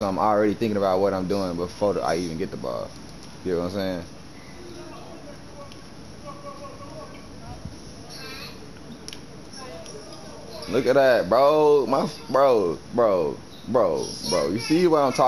So I'm already thinking about what I'm doing before I even get the ball. You know what I'm saying? Look at that, bro. My bro, bro, bro, bro. You see what I'm talking?